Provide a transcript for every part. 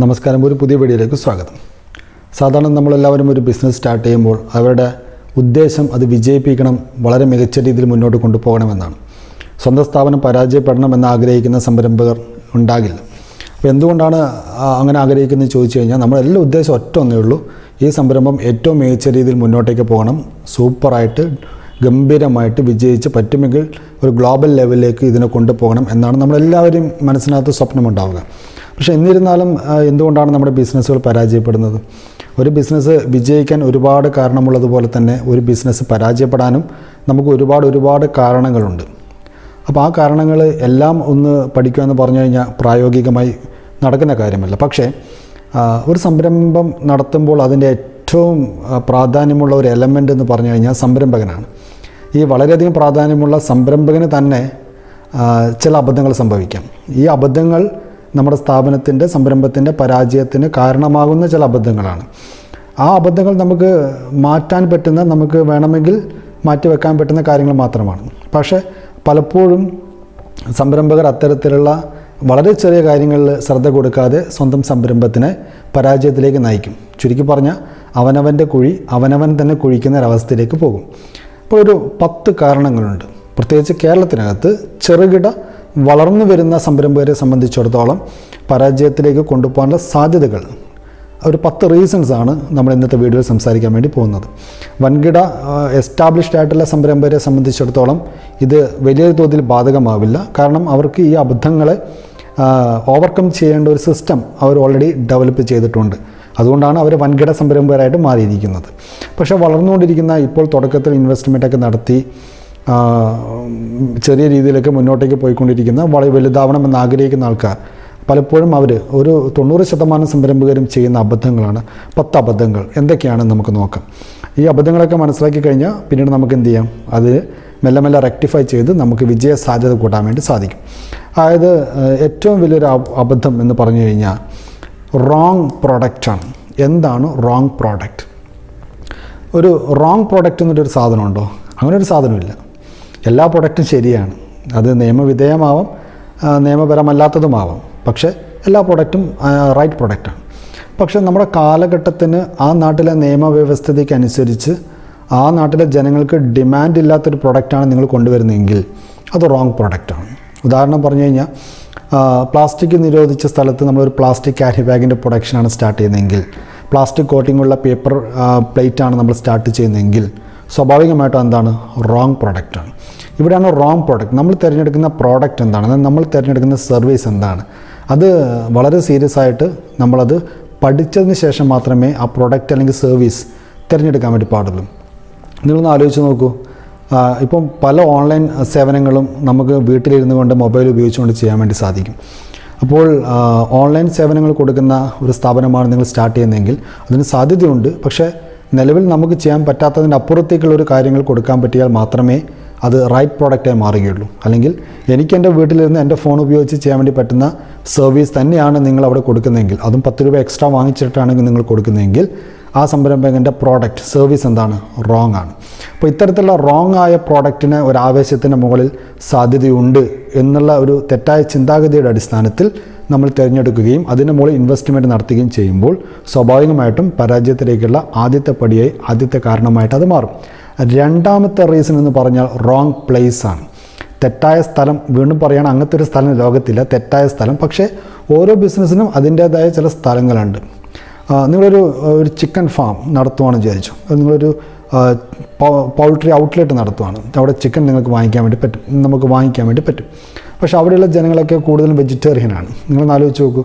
നമസ്കാരം. ഒരു പുതിയ വീഡിയോയിലേക്ക് സ്വാഗതം. സാധാരണ നമ്മളെല്ലാവരും ഒരു ബിസിനസ് സ്റ്റാർട്ട് ചെയ്യുമ്പോൾ അവരുടെ ഉദ്ദേശം അത് വിജയിപ്പിക്കണം വളരെ മികച്ച രീതിയിൽ മുന്നോട്ട് കൊണ്ടുപോകണമെന്നാണ്. സ്വന്തം സ്ഥാപനം പരാജയപ്പെടണം എന്ന് ആഗ്രഹിക്കുന്ന സംരംഭകർ ഉണ്ടാകില്ല. അപ്പോൾ എന്തുകൊണ്ടാണ് അങ്ങനെ ആഗ്രഹിക്കുന്നത് ചോദിച്ചു കഴിഞ്ഞാൽ നമ്മളെല്ലാം ഉദ്ദേശം ഒറ്റ ഒന്നേ ഉള്ളൂ. ഈ സംരംഭം ഏറ്റവും മികച്ച രീതിയിൽ മുന്നോട്ടേക്ക് പോകണം സൂപ്പറായിട്ട് ഗംഭീരമായിട്ട് വിജയിച്ച് പറ്റുമെങ്കിൽ ഒരു ഗ്ലോബൽ ലെവലിലേക്ക് ഇതിനെ കൊണ്ടുപോകണം എന്നാണ് നമ്മളെല്ലാവരും മനസ്സിനകത്ത് സ്വപ്നമുണ്ടാവുക. പക്ഷേ എന്നിരുന്നാലും എന്തുകൊണ്ടാണ് നമ്മുടെ ബിസിനസ്സുകൾ പരാജയപ്പെടുന്നത്? ഒരു ബിസിനസ് വിജയിക്കാൻ ഒരുപാട് കാരണമുള്ളതുപോലെ തന്നെ ഒരു ബിസിനസ് പരാജയപ്പെടാനും നമുക്ക് ഒരുപാട് ഒരുപാട് കാരണങ്ങളുണ്ട്. അപ്പോൾ ആ കാരണങ്ങൾ എല്ലാം ഒന്ന് പഠിക്കുക എന്ന് പറഞ്ഞു കഴിഞ്ഞാൽ പ്രായോഗികമായി നടക്കുന്ന കാര്യമല്ല. പക്ഷേ ഒരു സംരംഭം നടത്തുമ്പോൾ അതിന്റെ ഏറ്റവും പ്രാധാന്യമുള്ള ഒരു എലമെന്റ് എന്ന് പറഞ്ഞു കഴിഞ്ഞാൽ സംരംഭകനാണ്. ഈ വളരെയധികം പ്രാധാന്യമുള്ള സംരംഭകന് തന്നെ ചില അബദ്ധങ്ങൾ സംഭവിക്കാം. ഈ അബദ്ധങ്ങൾ നമ്മുടെ സ്ഥാപനത്തിന്റെ സംരംഭത്തിന്റെ പരാജയത്തിന് കാരണമാകുന്ന ചില അബദ്ധങ്ങളാണ്. ആ അബദ്ധങ്ങൾ നമുക്ക് മാറ്റാൻ പറ്റുന്ന നമുക്ക് വേണമെങ്കിൽ മാറ്റിവെക്കാൻ പറ്റുന്ന കാര്യങ്ങൾ മാത്രമാണ്. പക്ഷേ പലപ്പോഴും സംരംഭകർ അത്തരത്തിലുള്ള വളരെ ചെറിയ കാര്യങ്ങളിൽ ശ്രദ്ധ കൊടുക്കാതെ സ്വന്തം സംരംഭത്തിനെ പരാജയത്തിലേക്ക് നയിക്കും. ചുരുക്കി പറഞ്ഞാൽ അവനവന്റെ കുഴി അവനവൻ തന്നെ കുഴിക്കുന്ന ഒരവസ്ഥയിലേക്ക് പോകും. അപ്പോൾ ഒരു പത്ത് കാരണങ്ങളുണ്ട്. പ്രത്യേകിച്ച് കേരളത്തിനകത്ത് ചെറുകിട വളർന്നു വരുന്ന സംരംഭകരെ സംബന്ധിച്ചിടത്തോളം പരാജയത്തിലേക്ക് കൊണ്ടുപോകാനുള്ള സാധ്യതകൾ ഒരു പത്ത് റീസൺസ് ആണ് നമ്മൾ ഇന്നത്തെ വീഡിയോയിൽ സംസാരിക്കാൻ വേണ്ടി പോകുന്നത്. വൻകിട എസ്റ്റാബ്ലിഷ്ഡ് ആയിട്ടുള്ള സംരംഭകരെ സംബന്ധിച്ചിടത്തോളം ഇത് വലിയ തോതിൽ ബാധകമാവില്ല. കാരണം അവർക്ക് ഈ അബദ്ധങ്ങളെ ഓവർകം ചെയ്യേണ്ട ഒരു സിസ്റ്റം അവർ ഓൾറെഡി ഡെവലപ്പ് ചെയ്തിട്ടുണ്ട്. അതുകൊണ്ടാണ് അവർ വൻകിട സംരംഭകരായിട്ട് മാറിയിരിക്കുന്നത്. പക്ഷേ വളർന്നുകൊണ്ടിരിക്കുന്ന ഇപ്പോൾ തുടക്കത്തിൽ ഇൻവെസ്റ്റ്മെന്റൊക്കെ നടത്തി ചെറിയ രീതിയിലൊക്കെ മുന്നോട്ടേക്ക് പോയിക്കൊണ്ടിരിക്കുന്ന വളരെ വലുതാവണമെന്ന് ആഗ്രഹിക്കുന്ന ആൾക്കാർ പലപ്പോഴും അവർ ഒരു തൊണ്ണൂറ് ശതമാനം സംരംഭകരും ചെയ്യുന്ന അബദ്ധങ്ങളാണ്. പത്ത് അബദ്ധങ്ങൾ. എന്തൊക്കെയാണെന്ന് നമുക്ക് നോക്കാം. ഈ അബദ്ധങ്ങളൊക്കെ മനസ്സിലാക്കി കഴിഞ്ഞാൽ പിന്നീട് നമുക്ക് എന്ത് ചെയ്യാം? അത് മെല്ലെ മെല്ലെ റെക്ടിഫൈ ചെയ്ത് നമുക്ക് വിജയ സാധ്യത കൂട്ടാൻ വേണ്ടി സാധിക്കും. അതായത് ഏറ്റവും വലിയൊരു അബദ്ധം എന്ന് പറഞ്ഞു കഴിഞ്ഞാൽ റോങ് പ്രോഡക്റ്റാണ് എന്താണ് റോങ് പ്രോഡക്റ്റ് ഒരു റോങ് പ്രോഡക്റ്റ് എന്നൊരു സാധനമുണ്ടോ? അങ്ങനെ ഒരു സാധനമില്ല. എല്ലാ പ്രൊഡക്റ്റും ശരിയാണ്. അത് നിയമവിധേയമാവാം നിയമപരമല്ലാത്തതുമാവാം. പക്ഷേ എല്ലാ പ്രൊഡക്റ്റും റൈറ്റ് പ്രൊഡക്റ്റാണ് പക്ഷേ നമ്മുടെ കാലഘട്ടത്തിന് ആ നാട്ടിലെ നിയമവ്യവസ്ഥതയ്ക്കനുസരിച്ച് ആ നാട്ടിലെ ജനങ്ങൾക്ക് ഡിമാൻഡ് ഇല്ലാത്തൊരു പ്രൊഡക്റ്റാണ് നിങ്ങൾ കൊണ്ടുവരുന്നതെങ്കിൽ അത് റോങ് പ്രൊഡക്റ്റാണ് ഉദാഹരണം പറഞ്ഞു കഴിഞ്ഞാൽ പ്ലാസ്റ്റിക് നിരോധിച്ച സ്ഥലത്ത് നമ്മളൊരു പ്ലാസ്റ്റിക് ക്യാരി ബാഗിന്റെ പ്രൊഡക്ഷനാണ് സ്റ്റാർട്ട് ചെയ്യുന്നതെങ്കിൽ പ്ലാസ്റ്റിക് കോട്ടിങ്ങുള്ള പേപ്പർ പ്ലേറ്റാണ് നമ്മൾ സ്റ്റാർട്ട് ചെയ്യുന്നതെങ്കിൽ സ്വാഭാവികമായിട്ടും എന്താണ്? റോങ് പ്രോഡക്റ്റാണ് ഇവിടെയാണ് റോങ് പ്രോഡക്റ്റ് നമ്മൾ തിരഞ്ഞെടുക്കുന്ന പ്രോഡക്റ്റ് എന്താണ്? നമ്മൾ തിരഞ്ഞെടുക്കുന്ന സർവീസ് എന്താണ്? അത് വളരെ സീരിയസ് ആയിട്ട് നമ്മളത് പഠിച്ചതിന് ശേഷം മാത്രമേ ആ പ്രോഡക്റ്റ് അല്ലെങ്കിൽ സർവീസ് തിരഞ്ഞെടുക്കാൻ വേണ്ടി പാടുള്ളൂ. നിങ്ങളൊന്ന് ആലോചിച്ച് നോക്കൂ. ഇപ്പം പല ഓൺലൈൻ സേവനങ്ങളും നമുക്ക് വീട്ടിലിരുന്നു കൊണ്ട് മൊബൈൽ ഉപയോഗിച്ചുകൊണ്ട് ചെയ്യാൻ വേണ്ടി സാധിക്കും. അപ്പോൾ ഓൺലൈൻ സേവനങ്ങൾ കൊടുക്കുന്ന ഒരു സ്ഥാപനമാണ് നിങ്ങൾ സ്റ്റാർട്ട് ചെയ്യുന്നതെങ്കിൽ അതിന് സാധ്യതയുണ്ട്. പക്ഷേ നിലവിൽ നമുക്ക് ചെയ്യാൻ പറ്റാത്തതിന്റെ അപ്പുറത്തേക്കുള്ള ഒരു കാര്യങ്ങൾ കൊടുക്കാൻ പറ്റിയാൽ മാത്രമേ അത് റൈറ്റ് പ്രോഡക്റ്റായി മാറുകയുള്ളൂ. അല്ലെങ്കിൽ എനിക്ക് എന്റെ വീട്ടിലിരുന്ന് എന്റെ ഫോൺ ഉപയോഗിച്ച് ചെയ്യാൻ വേണ്ടി പറ്റുന്ന സർവീസ് തന്നെയാണ് നിങ്ങൾ അവിടെ കൊടുക്കുന്നതെങ്കിൽ അതും പത്ത് രൂപ എക്സ്ട്രാ വാങ്ങിച്ചിട്ടാണെങ്കിൽ നിങ്ങൾ കൊടുക്കുന്നതെങ്കിൽ ആ സംരംഭകന്റെ പ്രോഡക്റ്റ് സർവീസ് എന്താണ്? റോങ് ആണ്. അപ്പോൾ ഇത്തരത്തിലുള്ള റോങ് ആയ പ്രോഡക്റ്റിന് ഒരു ആവേശത്തിന്റെ മുകളിൽ സാധ്യതയുണ്ട് എന്നുള്ള ഒരു തെറ്റായ ചിന്താഗതിയുടെ അടിസ്ഥാനത്തിൽ നമ്മൾ തിരഞ്ഞെടുക്കുകയും അതിന് മുകളിൽ ഇൻവെസ്റ്റ്മെന്റ് നടത്തുകയും ചെയ്യുമ്പോൾ സ്വാഭാവികമായിട്ടും പരാജയത്തിലേക്കുള്ള ആദ്യത്തെ പടിയായി ആദ്യത്തെ കാരണമായിട്ട് അത് മാറും. രണ്ടാമത്തെ റീസൺ എന്ന് പറഞ്ഞാൽ റോങ് പ്ലേസ് ആണ്. തെറ്റായ സ്ഥലം വീണ്ടും പറയുകയാണ് അങ്ങനത്തെ ഒരു സ്ഥലം ലോകത്തില്ല തെറ്റായ സ്ഥലം. പക്ഷേ ഓരോ ബിസിനസ്സിനും അതിന്റേതായ ചില സ്ഥലങ്ങളുണ്ട്. നിങ്ങളൊരു ഒരു ചിക്കൻ ഫാം നടത്തുവാണെന്ന് വിചാരിച്ചു. നിങ്ങളൊരു പൗൾട്രി ഔട്ട്ലെറ്റ് നടത്തുവാണ്. അവിടെ ചിക്കൻ നിങ്ങൾക്ക് വാങ്ങിക്കാൻ വേണ്ടി പറ്റും. നമുക്ക് വാങ്ങിക്കാൻ വേണ്ടി പറ്റും. പക്ഷേ അവിടെയുള്ള ജനങ്ങളൊക്കെ കൂടുതലും വെജിറ്റേറിയനാണ് നിങ്ങൾ ആലോചിച്ച് നോക്കൂ.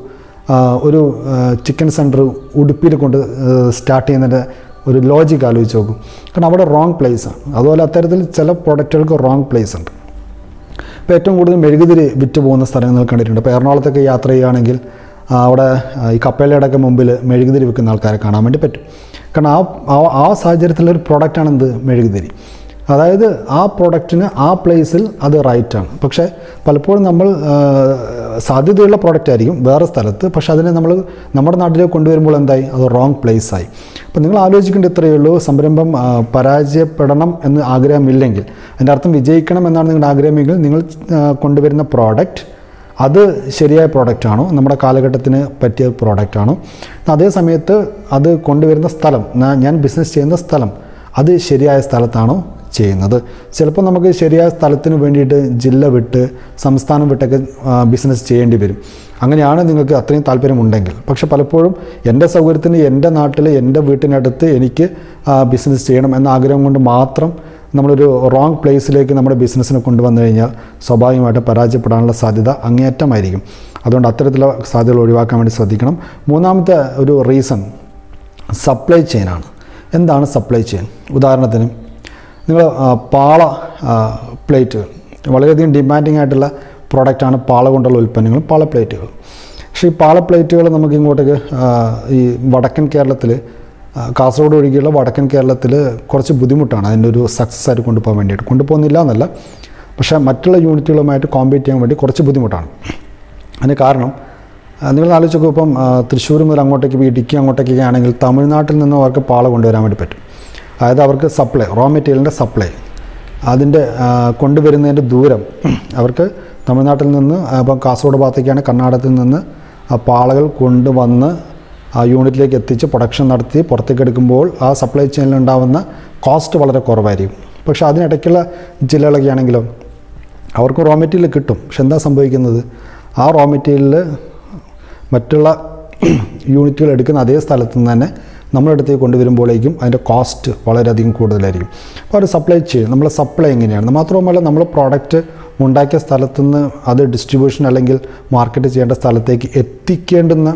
ഒരു ചിക്കൻ സെന്റർ ഉടുപ്പിയിൽ കൊണ്ട് സ്റ്റാർട്ട് ചെയ്യുന്നതിന്റെ ഒരു ലോജിക്ക് ആലോചിച്ച് നോക്കും. കാരണം അവിടെ റോങ് ആണ്. അതുപോലെ അത്തരത്തിൽ ചില പ്രൊഡക്റ്റുകൾക്ക് റോങ് പ്ലേസ് ഉണ്ട്. ഇപ്പോൾ ഏറ്റവും കൂടുതൽ മെഴുകുതിരി വിറ്റ് പോകുന്ന സ്ഥലങ്ങൾ കണ്ടിട്ടുണ്ട്. ഇപ്പോൾ എറണാകുളത്തൊക്കെ യാത്ര ചെയ്യുകയാണെങ്കിൽ അവിടെ ഈ കപ്പേലയുടെയൊക്കെ മുമ്പിൽ മെഴുകുതിരി വിൽക്കുന്ന ആൾക്കാരെ കാണാൻ വേണ്ടി പറ്റും. കാരണം ആ ആ- സാഹചര്യത്തിലൊരു പ്രോഡക്റ്റാണ് എന്ത്? മെഴുകുതിരി. അതായത് ആ പ്രോഡക്റ്റിന് ആ പ്ലേസിൽ അത് റൈറ്റാണ് പക്ഷേ പലപ്പോഴും നമ്മൾ സാധ്യതയുള്ള പ്രോഡക്റ്റ് ആയിരിക്കും വേറെ സ്ഥലത്ത്. പക്ഷേ അതിനെ നമ്മൾ നമ്മുടെ നാട്ടിലേക്ക് കൊണ്ടുവരുമ്പോൾ എന്തായി? അത് റോങ് പ്ലേസ് ആയി. അപ്പോൾ നിങ്ങൾ ആലോചിക്കേണ്ട ഇത്രയേ ഉള്ളൂ. സംരംഭം പരാജയപ്പെടണം എന്ന് ആഗ്രഹമില്ലെങ്കിൽ അതിന്റെ അർത്ഥം വിജയിക്കണം എന്നാണ് നിങ്ങളുടെ ആഗ്രഹമെങ്കിൽ നിങ്ങൾ കൊണ്ടുവരുന്ന പ്രോഡക്റ്റ് അത് ശരിയായ പ്രോഡക്റ്റാണോ നമ്മുടെ കാലഘട്ടത്തിന് പറ്റിയ പ്രോഡക്റ്റാണോ അതേ സമയത്ത് അത് കൊണ്ടുവരുന്ന സ്ഥലം ഞാൻ ബിസിനസ് ചെയ്യുന്ന സ്ഥലം അത് ശരിയായ സ്ഥലത്താണോ ചെയ്യുന്നത്? ചിലപ്പോൾ നമുക്ക് ശരിയായ സ്ഥലത്തിന് വേണ്ടിയിട്ട് ജില്ല വിട്ട് സംസ്ഥാനം വിട്ടൊക്കെ ബിസിനസ് ചെയ്യേണ്ടി വരും. അങ്ങനെയാണ് നിങ്ങൾക്ക് അത്രയും താല്പര്യമുണ്ടെങ്കിൽ. പക്ഷെ പലപ്പോഴും എന്റെ സൗകര്യത്തിന് എന്റെ നാട്ടിൽ എന്റെ വീട്ടിനടുത്ത് എനിക്ക് ബിസിനസ് ചെയ്യണം എന്ന ആഗ്രഹം കൊണ്ട് മാത്രം നമ്മളൊരു റോങ് പ്ലേസിലേക്ക് നമ്മുടെ ബിസിനസ്സിനെ കൊണ്ടുവന്നു കഴിഞ്ഞാൽ സ്വാഭാവികമായിട്ട് പരാജയപ്പെടാനുള്ള സാധ്യത അങ്ങേയറ്റമായിരിക്കും. അതുകൊണ്ട് അത്തരത്തിലുള്ള സാധ്യതകൾ ഒഴിവാക്കാൻ വേണ്ടി ശ്രദ്ധിക്കണം. മൂന്നാമത്തെ ഒരു റീസൺ സപ്ലൈ ചെയിനാണ് എന്താണ് സപ്ലൈ ചെയിൻ ഉദാഹരണത്തിന് നിങ്ങൾ പാള പ്ലേറ്റുകൾ വളരെയധികം ഡിമാൻഡിങ് ആയിട്ടുള്ള പ്രോഡക്റ്റാണ് പാള കൊണ്ടുള്ള ഉൽപ്പന്നങ്ങൾ പാള പ്ലേറ്റുകൾ പക്ഷേ ഈ പാള പ്ലേറ്റുകൾ നമുക്ക് ഇങ്ങോട്ടേക്ക് ഈ വടക്കൻ കേരളത്തിൽ കാസർഗോഡ് ഒഴികെയുള്ള വടക്കൻ കേരളത്തിൽ കുറച്ച് ബുദ്ധിമുട്ടാണ്. അതിന്റെ ഒരു സക്സസ് ആയിട്ട് കൊണ്ടുപോകാൻ വേണ്ടിയിട്ട്. കൊണ്ടുപോകുന്നില്ല എന്നല്ല. പക്ഷേ മറ്റുള്ള യൂണിറ്റുകളുമായിട്ട് കോമ്പീറ്റ് ചെയ്യാൻ വേണ്ടി കുറച്ച് ബുദ്ധിമുട്ടാണ്. അതിന് കാരണം നിങ്ങൾ ആലോചിച്ച് നോക്കും ഇപ്പം തൃശ്ശൂർ മുതൽ അങ്ങോട്ടേക്ക് ഇടുക്കി അങ്ങോട്ടേക്കൊക്കെ ആണെങ്കിൽ തമിഴ്നാട്ടിൽ നിന്നും അവർക്ക് പാള കൊണ്ടുവരാൻ വേണ്ടി പറ്റും. അതായത് അവർക്ക് സപ്ലൈ റോ മെറ്റീരിയലിന്റെ സപ്ലൈ അതിന്റെ കൊണ്ടുവരുന്നതിന്റെ ദൂരം അവർക്ക് തമിഴ്നാട്ടിൽ നിന്ന് ഇപ്പം കാസർഗോഡ് ഭാഗത്തേക്കാണ് കർണാടകത്തിൽ നിന്ന് പാളകൾ കൊണ്ടുവന്ന് ആ യൂണിറ്റിലേക്ക് എത്തിച്ച് പ്രൊഡക്ഷൻ നടത്തി പുറത്തേക്ക് എടുക്കുമ്പോൾ ആ സപ്ലൈ ചെയിനിൽ ഉണ്ടാകുന്ന കോസ്റ്റ് വളരെ കുറവായിരിക്കും. പക്ഷേ അതിനിടയ്ക്കുള്ള ജില്ലകളൊക്കെ ആണെങ്കിലോ അവർക്ക് റോ മെറ്റീരിയൽ കിട്ടും. പക്ഷെ എന്താ സംഭവിക്കുന്നത്? ആ റോ മെറ്റീരിയൽ മറ്റുള്ള യൂണിറ്റുകൾ എടുക്കുന്ന അതേ സ്ഥലത്തു നിന്ന് തന്നെ നമ്മളെടുത്തേക്ക് കൊണ്ടുവരുമ്പോഴേക്കും അതിന്റെ കോസ്റ്റ് വളരെയധികം കൂടുതലായിരിക്കും. അപ്പോൾ ഒരു സപ്ലൈ ചെയ്യും നമ്മൾ സപ്ലൈ എങ്ങനെയാണ്? മാത്രവുമല്ല നമ്മൾ പ്രോഡക്റ്റ് ഉണ്ടാക്കിയ സ്ഥലത്തുനിന്ന് അത് ഡിസ്ട്രിബ്യൂഷൻ അല്ലെങ്കിൽ മാർക്കറ്റ് ചെയ്യേണ്ട സ്ഥലത്തേക്ക് എത്തിക്കേണ്ടുന്ന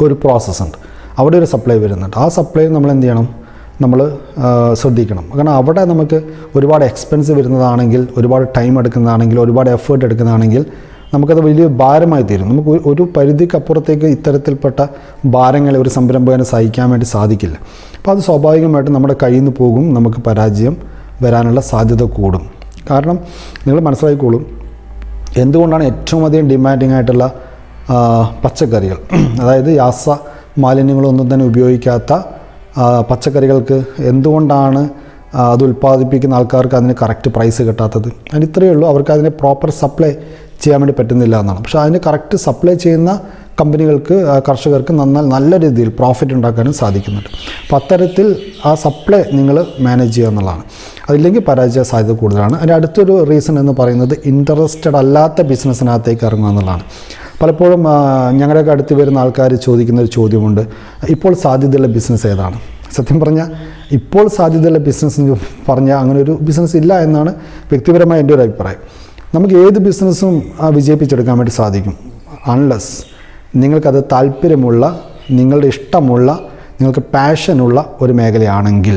ഒരു പ്രോസസ്സ് ഉണ്ട്. അവിടെ ഒരു സപ്ലൈ വരുന്നുണ്ട്. ആ സപ്ലൈ നമ്മൾ എന്ത് ചെയ്യണം? നമ്മൾ ശ്രദ്ധിക്കണം. കാരണം അവിടെ നമുക്ക് ഒരുപാട് എക്സ്പെൻസ് വരുന്നതാണെങ്കിൽ ഒരുപാട് ടൈം എടുക്കുന്നതാണെങ്കിൽ ഒരുപാട് എഫേർട്ട് എടുക്കുന്നതാണെങ്കിൽ നമുക്കത് വലിയ ഭാരമായി തീരും. നമുക്ക് ഒരു- പരിധിക്കപ്പുറത്തേക്ക് ഇത്തരത്തിൽപ്പെട്ട ഭാരങ്ങളെ ഒരു സംരംഭകന് സഹിക്കാൻ വേണ്ടി സാധിക്കില്ല. അപ്പോൾ അത് സ്വാഭാവികമായിട്ടും നമ്മുടെ കയ്യിൽ നിന്ന് പോകും. നമുക്ക് പരാജയം വരാനുള്ള സാധ്യത കൂടും. കാരണം നിങ്ങൾ മനസ്സിലാക്കിക്കോളും എന്തുകൊണ്ടാണ് ഏറ്റവും അധികം ഡിമാൻഡിങ് ആയിട്ടുള്ള പച്ചക്കറികൾ. അതായത് രാസ മാലിന്യങ്ങളൊന്നും തന്നെ ഉപയോഗിക്കാത്ത പച്ചക്കറികൾക്ക് എന്തുകൊണ്ടാണ് അത് ഉൽപ്പാദിപ്പിക്കുന്ന ആൾക്കാർക്ക് അതിന് കറക്റ്റ് പ്രൈസ് കിട്ടാത്തത്? അതിന് ഇത്രയേ ഉള്ളൂ. അവർക്ക് അതിനെ പ്രോപ്പർ സപ്ലൈ ചെയ്യാൻ വേണ്ടി പറ്റുന്നില്ല എന്നാണ്. പക്ഷേ അതിന് കറക്റ്റ് സപ്ലൈ ചെയ്യുന്ന കമ്പനികൾക്ക് കർഷകർക്ക് നന്നാൽ നല്ല രീതിയിൽ പ്രോഫിറ്റ് ഉണ്ടാക്കാനും സാധിക്കുന്നുണ്ട്. അപ്പോൾ അത്തരത്തിൽ ആ സപ്ലൈ നിങ്ങൾ മാനേജ് ചെയ്യുക എന്നുള്ളതാണ്. അതില്ലെങ്കിൽ പരാജയ സാധ്യത കൂടുതലാണ്. അതിന്റെ അടുത്തൊരു റീസൺ എന്ന് പറയുന്നത് ഇൻട്രസ്റ്റഡ് അല്ലാത്ത ബിസിനസ്സിനകത്തേക്ക് ഇറങ്ങുക എന്നുള്ളതാണ്. പലപ്പോഴും ഞങ്ങളുടെയൊക്കെ അടുത്ത് വരുന്ന ആൾക്കാർ ചോദിക്കുന്ന ഒരു ചോദ്യമുണ്ട്. ഇപ്പോൾ സാധ്യതയുള്ള ബിസിനസ് ഏതാണ്? സത്യം പറഞ്ഞാൽ ഇപ്പോൾ സാധ്യതയുള്ള ബിസിനസ് എന്ന് പറഞ്ഞാൽ അങ്ങനെ ഒരു ബിസിനസ് ഇല്ല എന്നാണ് വ്യക്തിപരമായ എന്റെ ഒരു അഭിപ്രായം. നമുക്ക് ഏത് ബിസിനസ്സും വിജയിപ്പിച്ചെടുക്കാൻ വേണ്ടി സാധിക്കും. അൺലെസ് നിങ്ങൾക്കത് താല്പര്യമുള്ള നിങ്ങളുടെ ഇഷ്ടമുള്ള നിങ്ങൾക്ക് പാഷനുള്ള ഒരു മേഖലയാണെങ്കിൽ.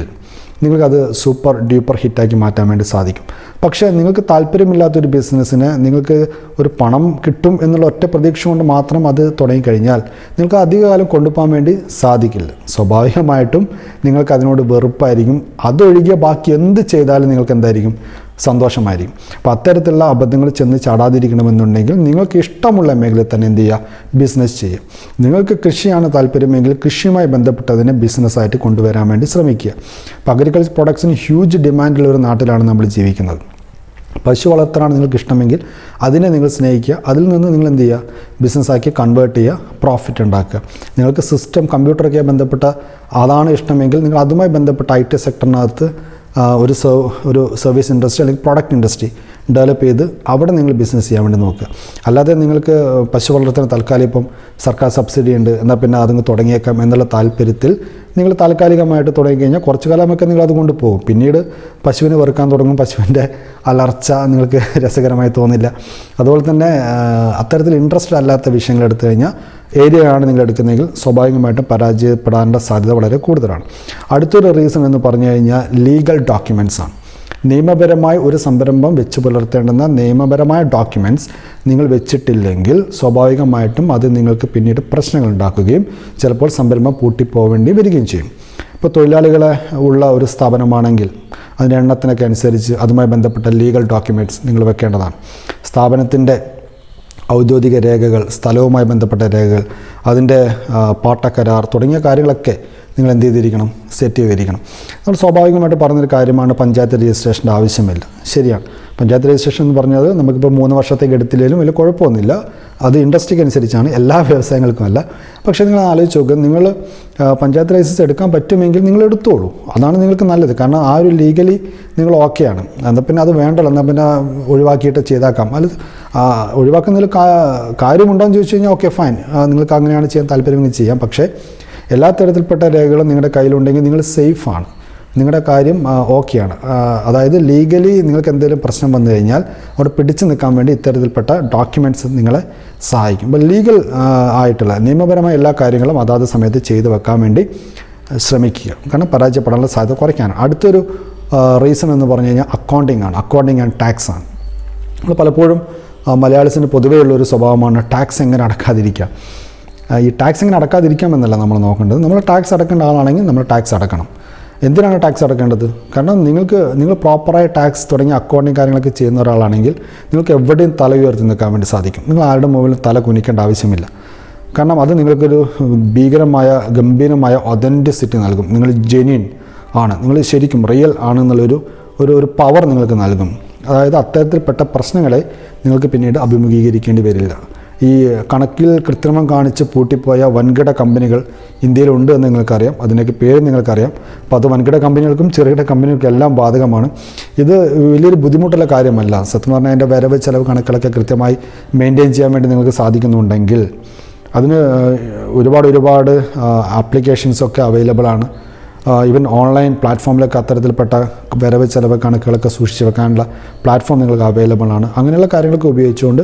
നിങ്ങൾക്കത് സൂപ്പർ ഡ്യൂപ്പർ ഹിറ്റാക്കി മാറ്റാൻ വേണ്ടി സാധിക്കും. പക്ഷേ നിങ്ങൾക്ക് താല്പര്യമില്ലാത്തൊരു ബിസിനസ്സിന് നിങ്ങൾക്ക് ഒരു പണം കിട്ടും എന്നുള്ള ഒറ്റ പ്രതീക്ഷ കൊണ്ട് മാത്രം അത് തുടങ്ങിക്കഴിഞ്ഞാൽ നിങ്ങൾക്ക് അധികകാലം കൊണ്ടുപോകാൻ വേണ്ടി സാധിക്കില്ല. സ്വാഭാവികമായിട്ടും നിങ്ങൾക്ക് അതിനോട് വെറുപ്പായിരിക്കും. അതൊഴികെ ബാക്കി എന്ത് ചെയ്താലും നിങ്ങൾക്ക് എന്തായിരിക്കും? സന്തോഷമായിരിക്കും. അപ്പോൾ അത്തരത്തിലുള്ള അബദ്ധങ്ങൾ ചെന്ന് ചാടാതിരിക്കണമെന്നുണ്ടെങ്കിൽ നിങ്ങൾക്ക് ഇഷ്ടമുള്ള മേഖലയിൽ തന്നെ എന്ത് ചെയ്യുക? ബിസിനസ് ചെയ്യുക. നിങ്ങൾക്ക് കൃഷിയാണ് താല്പര്യമെങ്കിൽ കൃഷിയുമായി ബന്ധപ്പെട്ടതിനെ ബിസിനസ്സായിട്ട് കൊണ്ടുവരാൻ വേണ്ടി ശ്രമിക്കുക. അപ്പോൾ അഗ്രികൾച്ചർ പ്രൊഡക്ട്സിന് ഹ്യൂജ് ഡിമാൻഡുള്ള ഒരു നാട്ടിലാണ് നമ്മൾ ജീവിക്കുന്നത്. പശു വളർത്തലാണ് നിങ്ങൾക്ക് ഇഷ്ടമെങ്കിൽ അതിനെ നിങ്ങൾ സ്നേഹിക്കുക. അതിൽ നിന്ന് നിങ്ങൾ എന്ത് ചെയ്യുക? ബിസിനസ്സാക്കി കൺവേർട്ട് ചെയ്യുക പ്രോഫിറ്റ് ഉണ്ടാക്കുക. നിങ്ങൾക്ക് സിസ്റ്റം കമ്പ്യൂട്ടറൊക്കെ ബന്ധപ്പെട്ട അതാണ് ഇഷ്ടമെങ്കിൽ നിങ്ങൾ അതുമായി ബന്ധപ്പെട്ട ഐ ടി സെക്ടറിനകത്ത് ഒരു സർവ് ഒരു സർവീസ് ഇൻഡസ്ട്രി അല്ലെങ്കിൽ പ്രോഡക്റ്റ് ഇൻഡസ്ട്രി ഡെവലപ്പ് ചെയ്ത് അവിടെ നിങ്ങൾ ബിസിനസ് ചെയ്യാൻ വേണ്ടി നോക്കുക. അല്ലാതെ നിങ്ങൾക്ക് പശു വളർത്തലിന് തൽക്കാലം ഇപ്പം സർക്കാർ സബ്സിഡി ഉണ്ട് എന്നാൽ പിന്നെ അതങ്ങ് തുടങ്ങിയേക്കാം എന്നുള്ള താല്പര്യത്തിൽ നിങ്ങൾ താൽക്കാലികമായിട്ട് തുടങ്ങിക്കഴിഞ്ഞാൽ കുറച്ച് കാലമൊക്കെ നിങ്ങൾ അതുകൊണ്ട് പോകും. പിന്നീട് പശുവിനെ വെറുക്കാൻ തുടങ്ങും പശുവിന്റെ അലർച്ച നിങ്ങൾക്ക് രസകരമായി തോന്നില്ല. അതുപോലെ തന്നെ അത്തരത്തിൽ ഇൻട്രസ്റ്റ് അല്ലാത്ത വിഷയങ്ങൾ എടുത്തു കഴിഞ്ഞാൽ ഏരിയയാണ് നിങ്ങൾ എടുക്കുന്നതെങ്കിൽ സ്വാഭാവികമായിട്ടും പരാജയപ്പെടാനുള്ള സാധ്യത വളരെ കൂടുതലാണ്. അടുത്തൊരു റീസൺ എന്ന് പറഞ്ഞു കഴിഞ്ഞാൽ ലീഗൽ ഡോക്യുമെന്റ്സ് ആണ്. നിയമപരമായ ഒരു സംരംഭം വെച്ച് പുലർത്തേണ്ടുന്ന നിയമപരമായ ഡോക്യുമെന്റ്സ് നിങ്ങൾ വെച്ചിട്ടില്ലെങ്കിൽ സ്വാഭാവികമായിട്ടും അത് നിങ്ങൾക്ക് പിന്നീട് പ്രശ്നങ്ങൾ ഉണ്ടാക്കുകയും ചിലപ്പോൾ സംരംഭം പൂട്ടിപ്പോവേണ്ടി വരികയും ചെയ്യും. ഇപ്പോൾ തൊഴിലാളികളെ ഉള്ള ഒരു സ്ഥാപനമാണെങ്കിൽ അതിന്റെ എണ്ണത്തിനൊക്കെ അനുസരിച്ച് അതുമായി ബന്ധപ്പെട്ട ലീഗൽ ഡോക്യുമെന്റ്സ് നിങ്ങൾ വെക്കേണ്ടതാണ്. സ്ഥാപനത്തിന്റെ ഔദ്യോഗിക രേഖകൾ സ്ഥലവുമായി ബന്ധപ്പെട്ട രേഖകൾ അതിന്റെ പാട്ടക്കരാർ തുടങ്ങിയ കാര്യങ്ങളൊക്കെ നിങ്ങൾ എന്ത് ചെയ്തിരിക്കണം. സെറ്റ് ചെയ്തിരിക്കണം നമ്മൾ സ്വാഭാവികമായിട്ട് പറഞ്ഞൊരു കാര്യമാണ് പഞ്ചായത്ത് രജിസ്ട്രേഷന്റെ ആവശ്യമില്ല. ശരിയാണ്. പഞ്ചായത്ത് രജിസ്ട്രേഷൻ എന്ന് പറഞ്ഞത് നമുക്കിപ്പോൾ മൂന്ന് വർഷത്തേക്ക് എടുത്തില്ലെങ്കിലും വലിയ കുഴപ്പമൊന്നുമില്ല. അത് ഇൻഡസ്ട്രിക്ക് അനുസരിച്ചാണ്. എല്ലാ വ്യവസായങ്ങൾക്കും അല്ല. പക്ഷേ നിങ്ങൾ ആലോചിച്ച് നോക്കുക നിങ്ങൾ പഞ്ചായത്ത് ലൈസൻസ് എടുക്കാൻ പറ്റുമെങ്കിൽ നിങ്ങൾ എടുത്തോളൂ. അതാണ് നിങ്ങൾക്ക് നല്ലത്. കാരണം ആ ഒരു ലീഗലി നിങ്ങൾ ഓക്കെയാണ് എന്നാൽ പിന്നെ അത് വേണ്ടല്ലോ. എന്നാൽ പിന്നെ ഒഴിവാക്കിയിട്ട് ചെയ്താക്കാം. ആ, ഒഴിവാക്കുന്നതിൽ കാര്യമുണ്ടോയെന്ന് ചോദിച്ചു കഴിഞ്ഞാൽ ഓക്കെ ഫൈൻ നിങ്ങൾക്ക് അങ്ങനെയാണ് ചെയ്യാൻ താല്പര്യമെങ്കിൽ ചെയ്യാം. പക്ഷേ എല്ലാ തരത്തിൽപ്പെട്ട രേഖകളും നിങ്ങളുടെ കയ്യിലുണ്ടെങ്കിൽ നിങ്ങൾ സേഫാണ് നിങ്ങളുടെ കാര്യം ഓക്കെയാണ് അതായത് ലീഗലി നിങ്ങൾക്ക് എന്തെങ്കിലും പ്രശ്നം വന്നു കഴിഞ്ഞാൽ അവിടെ പിടിച്ചു നിൽക്കാൻ വേണ്ടി ഇത്തരത്തിൽപ്പെട്ട ഡോക്യുമെന്റ്സ് നിങ്ങളെ സഹായിക്കും. അപ്പോൾ ലീഗൽ ആയിട്ടുള്ള നിയമപരമായ എല്ലാ കാര്യങ്ങളും അതാത് സമയത്ത് ചെയ്തു വെക്കാൻ വേണ്ടി ശ്രമിക്കുക. കാരണം പരാജയപ്പെടാനുള്ള സാധ്യത കുറയ്ക്കാനാണ്. അടുത്തൊരു റീസൺ എന്ന് പറഞ്ഞു കഴിഞ്ഞാൽ അക്കൗണ്ടിങ് ആണ്. അക്കൗണ്ടിങ് ആൻഡ് ടാക്സ് ആണ്. നമ്മൾ പലപ്പോഴും ആ, പൊതുവെയുള്ളൊരു സ്വഭാവമാണ് ടാക്സ് എങ്ങനെ അടക്കാതിരിക്കുക. ഈ ടാക്സ് ഇങ്ങനെ അടക്കാതിരിക്കാം എന്നല്ല നമ്മൾ നോക്കേണ്ടത്. നമ്മൾ ടാക്സ് അടക്കേണ്ട ആളാണെങ്കിൽ നമ്മൾ ടാക്സ് അടക്കണം. എന്തിനാണ് ടാക്സ് അടക്കേണ്ടത്? കാരണം നിങ്ങൾക്ക് നിങ്ങൾ പ്രോപ്പറായ ടാക്സ് തുടങ്ങിയ അക്കൗണ്ടിങ് കാര്യങ്ങളൊക്കെ ചെയ്യുന്ന ഒരാളാണെങ്കിൽ നിങ്ങൾക്ക് എവിടെയും തല ഉയർത്തി നിൽക്കാൻ വേണ്ടി സാധിക്കും. നിങ്ങൾ ആരുടെ മുമ്പിൽ തല കുനിക്കേണ്ട ആവശ്യമില്ല. കാരണം അത് നിങ്ങൾക്കൊരു ഭീകരമായ ഗംഭീരമായ ഒതന്റിസിറ്റി നൽകും. നിങ്ങൾ ജെന്യൻ ആണ്. നിങ്ങൾ ശരിക്കും റിയൽ ആണെന്നുള്ളൊരു ഒരു ഒരു പവർ നിങ്ങൾക്ക് നൽകും. അതായത് അത്തരത്തിൽപ്പെട്ട പ്രശ്നങ്ങളെ നിങ്ങൾക്ക് പിന്നീട് അഭിമുഖീകരിക്കേണ്ടി വരില്ല. ഈ കണക്കിൽ കൃത്രിമം കാണിച്ച് പൂട്ടിപ്പോയ വൻകിട കമ്പനികൾ ഇന്ത്യയിലുണ്ട് എന്ന് നിങ്ങൾക്കറിയാം. അതിനൊക്കെ പേര് നിങ്ങൾക്കറിയാം. അപ്പോൾ അത് വൻകിട കമ്പനികൾക്കും ചെറുകിട കമ്പനികൾക്കും എല്ലാം ബാധകമാണ്. ഇത് വലിയൊരു ബുദ്ധിമുട്ടുള്ള കാര്യമല്ല. സത്യം പറഞ്ഞാൽ അതിന്റെ വരവ് ചിലവ് കണക്കുകളൊക്കെ കൃത്യമായി മെയിന്റെയിൻ ചെയ്യാൻ വേണ്ടി നിങ്ങൾക്ക് സാധിക്കുന്നുണ്ടെങ്കിൽ അതിന് ഒരുപാട് ഒരുപാട് ആപ്ലിക്കേഷൻസൊക്കെ അവൈലബിൾ ആണ്. ഈവൻ ഓൺലൈൻ പ്ലാറ്റ്ഫോമിലൊക്കെ അത്തരത്തിൽപ്പെട്ട വരവ് ചെലവ് കണക്കുകളൊക്കെ സൂക്ഷിച്ച് വെക്കാനുള്ള പ്ലാറ്റ്ഫോം നിങ്ങൾക്ക് അവൈലബിൾ ആണ്. അങ്ങനെയുള്ള കാര്യങ്ങളൊക്കെ ഉപയോഗിച്ചുകൊണ്ട്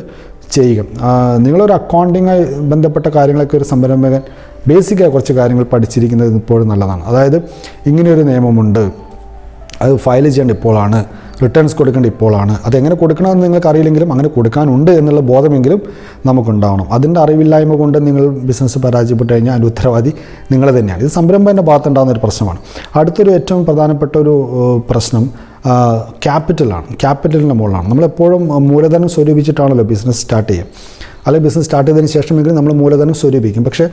ചെയ്യുക. നിങ്ങളൊരു അക്കൗണ്ടിങ്ങായി ബന്ധപ്പെട്ട കാര്യങ്ങളൊക്കെ ഒരു സംരംഭകൻ ബേസിക്കായി കുറച്ച് കാര്യങ്ങൾ പഠിച്ചിരിക്കുന്നത് ഇപ്പോഴും നല്ലതാണ്. അതായത് ഇങ്ങനെയൊരു നിയമമുണ്ട്. അത് ഫയൽ ചെയ്യേണ്ട ഇപ്പോഴാണ്. റിട്ടേൺസ് കൊടുക്കേണ്ട ഇപ്പോഴാണ്. അതെങ്ങനെ കൊടുക്കണമെന്ന് നിങ്ങൾക്ക് അറിയില്ലെങ്കിലും അങ്ങനെ കൊടുക്കാനുണ്ട് എന്നുള്ള ബോധമെങ്കിലും നമുക്കുണ്ടാവണം. അതിന്റെ അറിവില്ലായ്മ കൊണ്ട് നിങ്ങൾ ബിസിനസ് പരാജയപ്പെട്ട് കഴിഞ്ഞാൽ അതിന്റെ ഉത്തരവാദി നിങ്ങൾ തന്നെയാണ്. ഇത് സംരംഭത്തിന്റെ ഭാഗത്തുണ്ടാകുന്ന ഒരു പ്രശ്നമാണ്. അടുത്തൊരു ഏറ്റവും പ്രധാനപ്പെട്ട ഒരു പ്രശ്നം ക്യാപിറ്റലാണ് ക്യാപിറ്റലിന്റെ മുകളിലാണ്. നമ്മളെപ്പോഴും മൂലധനം സ്വരൂപിച്ചിട്ടാണല്ലോ ബിസിനസ് സ്റ്റാർട്ട് ചെയ്യുക. അല്ലെങ്കിൽ ബിസിനസ് സ്റ്റാർട്ട് ചെയ്തതിന് ശേഷമെങ്കിലും നമ്മൾ മൂലധനം സ്വരൂപിക്കും. പക്ഷേ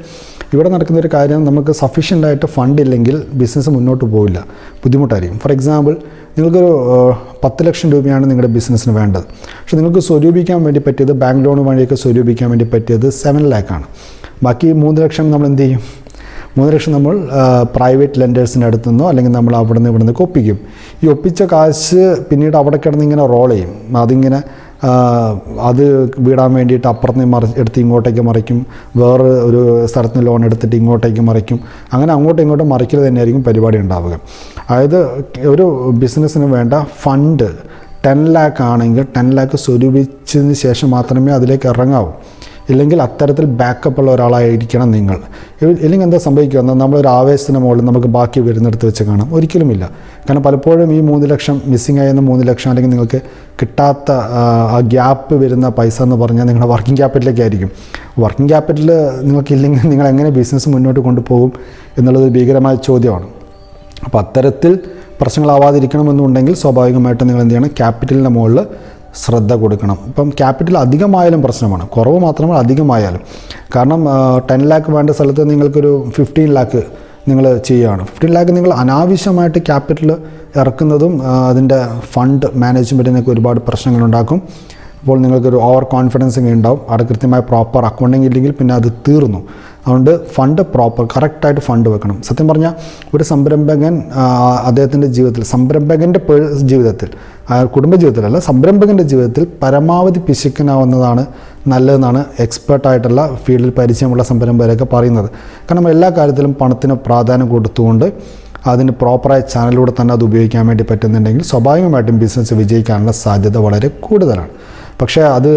ഇവിടെ നടക്കുന്ന ഒരു കാര്യം നമുക്ക് സഫീഷ്യന്റ് ആയിട്ട് ഫണ്ട് ഇല്ലെങ്കിൽ ബിസിനസ് മുന്നോട്ട് പോവില്ല. ബുദ്ധിമുട്ടായിരിക്കും. ഫോർ എക്സാമ്പിൾ നിങ്ങൾക്കൊരു പത്ത് ലക്ഷം രൂപയാണ് നിങ്ങളുടെ ബിസിനസ്സിന് വേണ്ടത്. പക്ഷേ നിങ്ങൾക്ക് സ്വരൂപിക്കാൻ വേണ്ടി പറ്റിയത് ബാങ്ക് ലോൺ വഴിയൊക്കെ സ്വരൂപിക്കാൻ വേണ്ടി പറ്റിയത് സെവൻ ലാക്കാണ് ബാക്കി മൂന്ന് ലക്ഷം നമ്മൾ എന്ത് ചെയ്യും? മൂന്ന് ലക്ഷം നമ്മൾ പ്രൈവറ്റ് ലെൻഡേഴ്സിന്റെ അടുത്തു നിന്നോ അല്ലെങ്കിൽ നമ്മൾ അവിടെ നിന്ന് ഇവിടെ നിന്ന് ഒപ്പിക്കും. ഈ ഒപ്പിച്ച കാശ് പിന്നീട് അവിടെ കിടന്ന് ഇങ്ങനെ റോൾ ചെയ്യും. അതിങ്ങനെ അത് വീടാൻ വേണ്ടിയിട്ട് അപ്പുറത്ത് മറി എടുത്ത് ഇങ്ങോട്ടേക്ക് മറിക്കും. വേറെ ഒരു സ്ഥലത്ത് നിന്ന് ലോൺ എടുത്തിട്ട് ഇങ്ങോട്ടേക്ക് മറിക്കും. അങ്ങനെ അങ്ങോട്ടും ഇങ്ങോട്ടും മറിക്കൽ തന്നെയായിരിക്കും പരിപാടി ഉണ്ടാവുക. അതായത് ഒരു ബിസിനസ്സിന് വേണ്ട ഫണ്ട് ടെൻ ലാക്ക് ആണെങ്കിൽ ടെൻ ലാക്ക് സ്വരൂപിച്ചതിന് ശേഷം മാത്രമേ അതിലേക്ക് ഇറങ്ങാവൂ. ഇല്ലെങ്കിൽ അത്തരത്തിൽ ബാക്കപ്പ് ഉള്ള ഒരാളായിരിക്കണം നിങ്ങൾ. ഇല്ലെങ്കിൽ എന്താ സംഭവിക്കുക? നമ്മളൊരു ആവേശത്തിന് മുകളിൽ നമുക്ക് ബാക്കി വരുന്നിടത്ത് വെച്ച് കാണാം. ഒരിക്കലുമില്ല. കാരണം പലപ്പോഴും ഈ മൂന്ന് ലക്ഷം മിസ്സിംഗ് ആയിരുന്ന മൂന്ന് ലക്ഷം അല്ലെങ്കിൽ നിങ്ങൾക്ക് കിട്ടാത്ത ആ ഗ്യാപ്പ് വരുന്ന പൈസ എന്ന് പറഞ്ഞാൽ നിങ്ങളുടെ വർക്കിംഗ് ക്യാപിറ്റലിലേക്കായിരിക്കും വർക്കിംഗ് ക്യാപിറ്റൽ നിങ്ങൾക്കില്ലെങ്കിൽ നിങ്ങൾ എങ്ങനെ ബിസിനസ് മുന്നോട്ട് കൊണ്ടുപോകും എന്നുള്ളത് ഭീകരമായ ചോദ്യമാണ്. അപ്പോൾ അത്തരത്തിൽ പ്രശ്നങ്ങളാവാതിരിക്കണമെന്നുണ്ടെങ്കിൽ സ്വാഭാവികമായിട്ടും നിങ്ങൾ എന്ത് ചെയ്യണം? ക്യാപിറ്റലിന്റെ മുകളിൽ ശ്രദ്ധ കൊടുക്കണം. ഇപ്പം ക്യാപിറ്റൽ അധികമായാലും പ്രശ്നമാണ്. കുറവ് മാത്രമല്ല അധികമായാലും. കാരണം ടെൻ ലാക്ക് വേണ്ട സ്ഥലത്ത് നിങ്ങൾക്കൊരു ഫിഫ്റ്റീൻ ലാക്ക് നിങ്ങൾ ചെയ്യുകയാണ്. ഫിഫ്റ്റീൻ ലാക്ക് നിങ്ങൾ അനാവശ്യമായിട്ട് ക്യാപിറ്റൽ ഇറക്കുന്നതും അതിന്റെ ഫണ്ട് മാനേജ്മെന്റിനൊക്കെ ഒരുപാട് പ്രശ്നങ്ങളുണ്ടാക്കും. അപ്പോൾ നിങ്ങൾക്കൊരു ഓവർ കോൺഫിഡൻസ് ഉണ്ടാവും. അവിടെ കൃത്യമായ പ്രോപ്പർ അക്കൗണ്ടിങ് ഇല്ലെങ്കിൽ പിന്നെ അത് തീർന്നു. അതുകൊണ്ട് ഫണ്ട് പ്രോപ്പർ കറക്റ്റായിട്ട് ഫണ്ട് വെക്കണം. സത്യം പറഞ്ഞാൽ ഒരു സംരംഭകൻ അദ്ദേഹത്തിന്റെ ജീവിതത്തിൽ സംരംഭകന്റെ ജീവിതത്തിൽ കുടുംബ ജീവിതത്തിലല്ല സംരംഭകന്റെ ജീവിതത്തിൽ പരമാവധി പിശുക്കനാവുന്നതാണ് നല്ലതെന്നാണ് എക്സ്പേർട്ടായിട്ടുള്ള ഫീൽഡിൽ പരിചയമുള്ള സംരംഭകരൊക്കെ പറയുന്നത്. കാരണം എല്ലാ കാര്യത്തിലും പണത്തിന് പ്രാധാന്യം കൊടുത്തുകൊണ്ട് അതിന് പ്രോപ്പറായ ചാനലിലൂടെ തന്നെ അത് ഉപയോഗിക്കാൻ വേണ്ടി പറ്റുന്നുണ്ടെങ്കിൽ സ്വാഭാവികമായിട്ടും ബിസിനസ് വിജയിക്കാനുള്ള സാധ്യത വളരെ കൂടുതലാണ്. പക്ഷേ അത്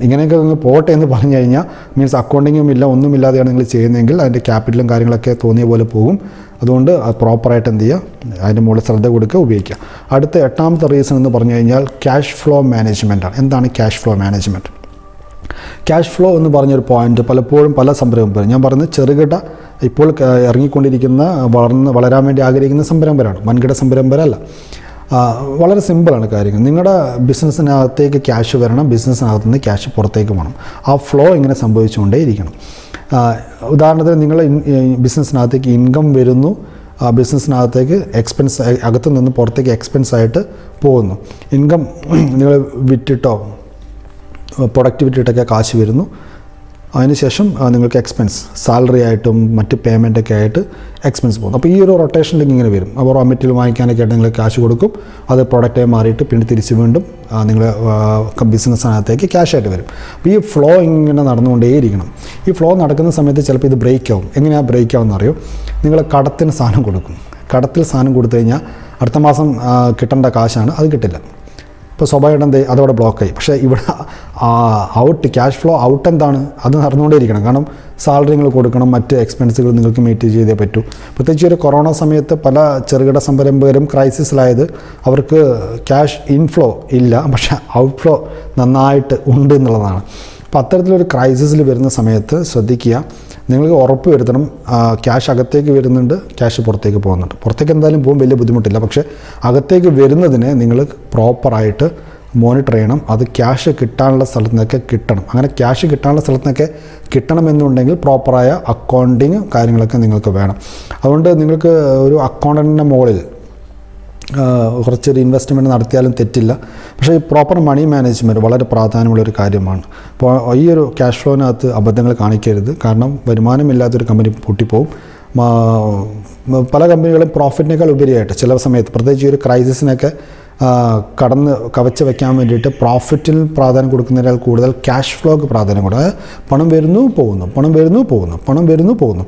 ഇങ്ങനെയൊക്കെ നിങ്ങൾ പോട്ടെ എന്ന് പറഞ്ഞു കഴിഞ്ഞാൽ മീൻസ് അക്കൗണ്ടിങ്ങും ഇല്ല ഒന്നുമില്ലാതെയാണ് നിങ്ങൾ ചെയ്യുന്നതെങ്കിൽ അതിന്റെ ക്യാപിറ്റലും കാര്യങ്ങളൊക്കെ തോന്നിയ പോലെ പോകും. അതുകൊണ്ട് അത് പ്രോപ്പറായിട്ട് എന്ത് ചെയ്യുക അതിന്റെ മുകളിൽ ശ്രദ്ധ കൊടുക്കുക ഉപയോഗിക്കുക. അടുത്ത എട്ടാമത്തെ റീസൺ എന്ന് പറഞ്ഞു കഴിഞ്ഞാൽ ക്യാഷ് ഫ്ലോ മാനേജ്മെന്റാണ് എന്താണ് cash flow management cash flow എന്ന് പറഞ്ഞൊരു പോയിന്റ് പലപ്പോഴും പല സംരംഭം ഞാൻ പറയുന്നത് ചെറുകിട ഇപ്പോൾ ഇറങ്ങിക്കൊണ്ടിരിക്കുന്ന വളർന്ന് വളരാൻ വേണ്ടി ആഗ്രഹിക്കുന്ന സംരംഭരാണ് വൻകിട സംരംഭരല്ല വളരെ സിമ്പിളാണ് കാര്യങ്ങൾ. നിങ്ങളുടെ ബിസിനസ്സിനകത്തേക്ക് ക്യാഷ് വരണം ബിസിനസ്സിനകത്തു നിന്ന് ക്യാഷ് പുറത്തേക്ക് പോകണം. ആ ഫ്ലോ ഇങ്ങനെ സംഭവിച്ചുകൊണ്ടേയിരിക്കണം. ഉദാഹരണത്തിന് നിങ്ങൾ ബിസിനസ്സിനകത്തേക്ക് ഇൻകം വരുന്നു. ബിസിനസ്സിനകത്തേക്ക് എക്സ്പെൻസ് അകത്തു നിന്ന് പുറത്തേക്ക് എക്സ്പെൻസ് ആയിട്ട് പോകുന്നു. ഇൻകം നിങ്ങൾ വിറ്റിട്ടോ പ്രൊഡക്റ്റ് വിറ്റിട്ടൊക്കെ കാശ് വരുന്നു. അതിനുശേഷം നിങ്ങൾക്ക് എക്സ്പെൻസ് സാലറി ആയിട്ടും മറ്റ് പേയ്മെന്റൊക്കെ ആയിട്ട് എക്സ്പെൻസ് പോകും. അപ്പോൾ ഈ ഒരു റൊട്ടേഷനിലേക്ക് ഇങ്ങനെ വരും. അപ്പോൾ റോ മെറ്റീരിയൽ വാങ്ങിക്കാനൊക്കെ ആയിട്ട് നിങ്ങൾ ക്യാഷ് കൊടുക്കും. അത് പ്രൊഡക്റ്റായി മാറിയിട്ട് പിന്നെ തിരിച്ച് വീണ്ടും നിങ്ങൾ ബിസിനസ്സിനകത്തേക്ക് ക്യാഷ് ആയിട്ട് വരും. അപ്പോൾ ഈ ഫ്ലോ ഇങ്ങനെ നടന്നുകൊണ്ടേയിരിക്കണം. ഈ ഫ്ലോ നടക്കുന്ന സമയത്ത് ചിലപ്പോൾ ഇത് ബ്രേക്ക് ആവും. എങ്ങനെയാണ് ബ്രേക്ക് ആവുമെന്ന് അറിയോ? നിങ്ങൾ കടത്തിന് സാധനം കൊടുക്കും. കടത്തിൽ സാധനം കൊടുത്തു കഴിഞ്ഞാൽ അടുത്ത മാസം കിട്ടേണ്ട കാശാണ് അത് കിട്ടില്ല. ഇപ്പോൾ സ്വാഭാവികമായിട്ടും എന്തേ അതവിടെ ബ്ലോക്കായി. പക്ഷേ ഇവിടെ ഔട്ട് ക്യാഷ് ഫ്ലോ ഔട്ട് എന്താണ്? അത് നടന്നുകൊണ്ടേയിരിക്കണം. കാരണം സാലറി നിങ്ങൾ കൊടുക്കണം മറ്റ് എക്സ്പെൻസുകൾ നിങ്ങൾക്ക് മീറ്റ് ചെയ്തേ പറ്റൂ. പ്രത്യേകിച്ച് ഒരു കൊറോണ സമയത്ത് പല ചെറുകിട സംരംഭകരും ക്രൈസിസിലായത് അവർക്ക് ക്യാഷ് ഇൻഫ്ലോ ഇല്ല പക്ഷേ ഔട്ട് ഫ്ലോ നന്നായിട്ട് ഉണ്ട് എന്നുള്ളതാണ്. അപ്പോൾ അത്തരത്തിലൊരു ക്രൈസിസിൽ വരുന്ന സമയത്ത് ശ്രദ്ധിക്കുക. നിങ്ങൾക്ക് ഉറപ്പ് വരുത്തണം. ക്യാഷ് അകത്തേക്ക് വരുന്നുണ്ട് ക്യാഷ് പുറത്തേക്ക് പോകുന്നുണ്ട്. പുറത്തേക്ക് എന്തായാലും പോകും വലിയ ബുദ്ധിമുട്ടില്ല. പക്ഷേ അകത്തേക്ക് വരുന്നതിനെ നിങ്ങൾ പ്രോപ്പറായിട്ട് മോണിറ്റർ ചെയ്യണം. അത് ക്യാഷ് കിട്ടാനുള്ള സ്ഥലത്ത് നിന്നൊക്കെ കിട്ടണം. അങ്ങനെ ക്യാഷ് കിട്ടാനുള്ള സ്ഥലത്ത് നിന്നൊക്കെ കിട്ടണമെന്നുണ്ടെങ്കിൽ പ്രോപ്പറായ അക്കൗണ്ടിങ് കാര്യങ്ങളൊക്കെ നിങ്ങൾക്ക് വേണം. അതുകൊണ്ട് നിങ്ങൾക്ക് ഒരു അക്കൗണ്ടന്റിന്റെ മുകളിൽ കുറച്ചൊരു ഇൻവെസ്റ്റ്മെന്റ് നടത്തിയാലും തെറ്റില്ല. പക്ഷേ ഈ പ്രോപ്പർ മണി മാനേജ്മെന്റ് വളരെ പ്രാധാന്യമുള്ളൊരു കാര്യമാണ്. അപ്പോൾ ഈ ഒരു ക്യാഷ് ഫ്ലോനകത്ത് അബദ്ധങ്ങൾ കാണിക്കരുത്. കാരണം വരുമാനമില്ലാത്തൊരു കമ്പനി പൂട്ടിപ്പോവും. പല കമ്പനികളും പ്രോഫിറ്റിനേക്കാൾ ഉപരിയായിട്ട് ചില സമയത്ത് പ്രത്യേകിച്ച് ഈ ഒരു ക്രൈസിസിനൊക്കെ കടന്ന് കവച്ച് വയ്ക്കാൻ വേണ്ടിയിട്ട് പ്രോഫിറ്റിൽ പ്രാധാന്യം കൊടുക്കുന്നതിനേക്കാൾ കൂടുതൽ ക്യാഷ് ഫ്ലോക്ക് പ്രാധാന്യം കൊടുക്കുക പണം വരുന്നു പോകുന്നു. പണം വരുന്നു പോകുന്നു. പണം വരുന്നു പോകുന്നു.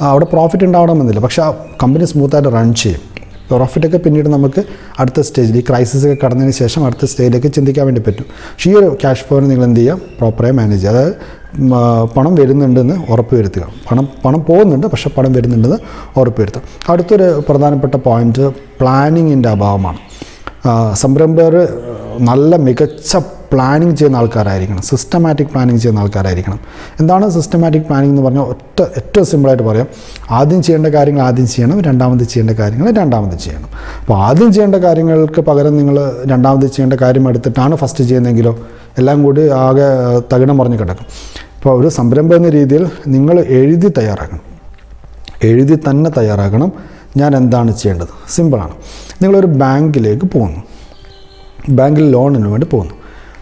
അവിടെ പ്രോഫിറ്റ് ഉണ്ടാവണമെന്നില്ല. പക്ഷേ ആ കമ്പനി സ്മൂത്തായിട്ട് റൺ ചെയ്യും. പ്രോഫിറ്റൊക്കെ പിന്നീട് നമുക്ക് അടുത്ത സ്റ്റേജിൽ ഈ ക്രൈസിസ് ഒക്കെ കടന്നതിന് ശേഷം അടുത്ത സ്റ്റേജിലേക്ക് ചിന്തിക്കാൻ വേണ്ടി പറ്റും. പക്ഷേ ഈ ഒരു ക്യാഷ് ഫ്ലോനെ നിങ്ങൾ എന്ത് ചെയ്യുക പ്രോപ്പറായി മാനേജ് ചെയ്യുക അതായത് പണം വരുന്നുണ്ടെന്ന് ഉറപ്പ് വരുത്തുക പണം പണം പോകുന്നുണ്ട് പക്ഷേ പണം വരുന്നുണ്ടെന്ന് ഉറപ്പ് വരുത്തുക അടുത്തൊരു പ്രധാനപ്പെട്ട പോയിന്റ് പ്ലാനിങ്ങിന്റെ അഭാവമാണ്. സംരംഭകർ നല്ല മികച്ച പ്ലാനിങ് ചെയ്യുന്ന ആൾക്കാരായിരിക്കണം. സിസ്റ്റമാറ്റിക് പ്ലാനിങ് ചെയ്യുന്ന ആൾക്കാരായിരിക്കണം. എന്താണ് സിസ്റ്റമാറ്റിക് പ്ലാനിങ് എന്ന് പറഞ്ഞാൽ ഒറ്റ ഏറ്റവും സിമ്പിളായിട്ട് പറയാം. ആദ്യം ചെയ്യേണ്ട കാര്യങ്ങൾ ആദ്യം ചെയ്യണം രണ്ടാമത് ചെയ്യേണ്ട കാര്യങ്ങൾ രണ്ടാമത് ചെയ്യണം. അപ്പോൾ ആദ്യം ചെയ്യേണ്ട കാര്യങ്ങൾക്ക് പകരം നിങ്ങൾ രണ്ടാമത് ചെയ്യേണ്ട കാര്യം എടുത്തിട്ടാണ് ഫസ്റ്റ് ചെയ്യുന്നതെങ്കിലോ എല്ലാം കൂടി ആകെ തകിടം പറഞ്ഞ് കിടക്കും. അപ്പോൾ ഒരു സംരംഭം എന്ന രീതിയിൽ നിങ്ങൾ എഴുതി തയ്യാറാക്കണം എഴുതി തന്നെ തയ്യാറാക്കണം ഞാൻ എന്താണ് ചെയ്യേണ്ടത്? സിമ്പിളാണ് നിങ്ങളൊരു ബാങ്കിലേക്ക് പോകുന്നു. ബാങ്കിൽ ലോണിന് വേണ്ടി പോകുന്നു.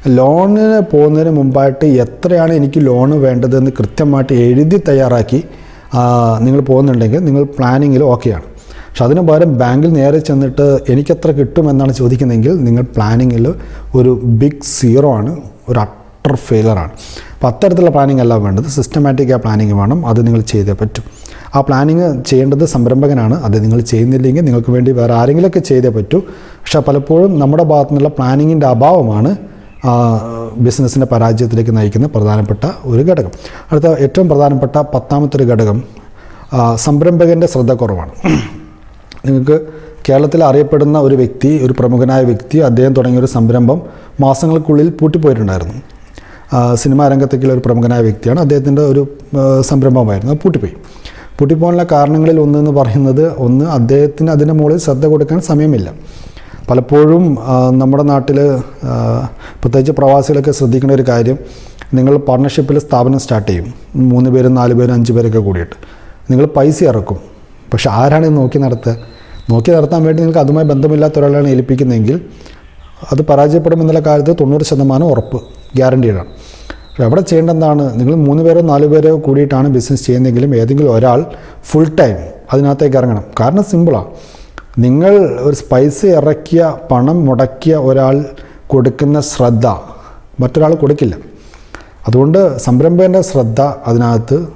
ലോണിന് പോകുന്നതിന് മുമ്പായിട്ട് എത്രയാണ് എനിക്ക് ലോണ് വേണ്ടതെന്ന് കൃത്യമായിട്ട് എഴുതി തയ്യാറാക്കി നിങ്ങൾ പോകുന്നുണ്ടെങ്കിൽ നിങ്ങൾ പ്ലാനിങ്ങിൽ ഓക്കെയാണ് പക്ഷെ അതിന് പകരം ബാങ്കിൽ നേരെ ചെന്നിട്ട് എനിക്കെത്ര കിട്ടുമെന്നാണ് ചോദിക്കുന്നതെങ്കിൽ നിങ്ങൾ പ്ലാനിങ്ങിൽ ഒരു ബിഗ് സീറോ ആണ് ഒരു അട്ടർ ഫെയിലറാണ് അപ്പോൾ അത്തരത്തിലുള്ള പ്ലാനിങ് അല്ല വേണ്ടത്. സിസ്റ്റമാറ്റിക് ആ പ്ലാനിങ് വേണം. അത് നിങ്ങൾ ചെയ്തേ പറ്റും. ആ പ്ലാനിങ് ചെയ്യേണ്ടത് സംരംഭകനാണ്. അത് നിങ്ങൾ ചെയ്യുന്നില്ലെങ്കിൽ നിങ്ങൾക്ക് വേണ്ടി വേറെ ആരെങ്കിലുമൊക്കെ ചെയ്തേ പറ്റൂ. പക്ഷേ പലപ്പോഴും നമ്മുടെ ഭാഗത്തു നിന്നുള്ള പ്ലാനിങ്ങിന്റെ അഭാവമാണ് ബിസിനസ്സിന്റെ പരാജയത്തിലേക്ക് നയിക്കുന്ന പ്രധാനപ്പെട്ട ഒരു ഘടകം. അടുത്ത ഏറ്റവും പ്രധാനപ്പെട്ട പത്താമത്തെ ഒരു ഘടകം സംരംഭകന്റെ ശ്രദ്ധ കുറവാണ്. നിങ്ങൾക്ക് കേരളത്തിൽ അറിയപ്പെടുന്ന ഒരു വ്യക്തി ഒരു പ്രമുഖനായ വ്യക്തി അദ്ദേഹം തുടങ്ങിയ ഒരു സംരംഭം മാസങ്ങൾക്കുള്ളിൽ പൂട്ടിപ്പോയിട്ടുണ്ടായിരുന്നു. സിനിമാ രംഗത്തേക്കുള്ള ഒരു പ്രമുഖനായ വ്യക്തിയാണ്. അദ്ദേഹത്തിന്റെ ഒരു സംരംഭമായിരുന്നു. അത് പൂട്ടിപ്പോയി. പൂട്ടിപ്പോകാനുള്ള കാരണങ്ങളിൽ ഒന്ന് എന്ന് പറയുന്നത് ഒന്ന് അദ്ദേഹത്തിന് അതിന്റെ മുകളിൽ ശ്രദ്ധ കൊടുക്കാൻ സമയമില്ല. പലപ്പോഴും നമ്മുടെ നാട്ടിൽ പ്രത്യേകിച്ച് പ്രവാസികളൊക്കെ ശ്രദ്ധിക്കേണ്ട ഒരു കാര്യം നിങ്ങൾ പാർട്ണർഷിപ്പിൽ സ്ഥാപനം സ്റ്റാർട്ട് ചെയ്യും. മൂന്ന് പേരും നാല് പേരും അഞ്ച് പേരൊക്കെ കൂടിയിട്ട്. നിങ്ങൾ പൈസ ഇറക്കും. പക്ഷെ ആരാണ് നോക്കി നടത്തുക നോക്കി നടത്താൻ വേണ്ടി നിങ്ങൾക്ക് അതുമായി ബന്ധമില്ലാത്ത ഒരാളാണ് ഏൽപ്പിക്കുന്നതെങ്കിൽ അത് പരാജയപ്പെടുമെന്നുള്ള കാര്യത്തിൽ തൊണ്ണൂറ് ശതമാനം ഉറപ്പ് ഗ്യാരണ്ടീഡാണ് പക്ഷേ അവിടെ ചെയ്യേണ്ട എന്താണ് നിങ്ങൾ മൂന്ന് പേരോ നാല് പേരോ കൂടിയിട്ടാണ് ബിസിനസ് ചെയ്യുന്നതെങ്കിലും ഏതെങ്കിലും ഒരാൾ ഫുൾ ടൈം അതിനകത്തേക്ക് ഇറങ്ങണം. കാരണം സിമ്പിളാണ് നിങ്ങൾ ഒരു സ്പൈസ് ഇറക്കിയ പണം മുടക്കിയ ഒരാൾ കൊടുക്കുന്ന ശ്രദ്ധ മറ്റൊരാൾ കൊടുക്കില്ല. അതുകൊണ്ട് സംരംഭകന്റെ ശ്രദ്ധ അതിനകത്ത്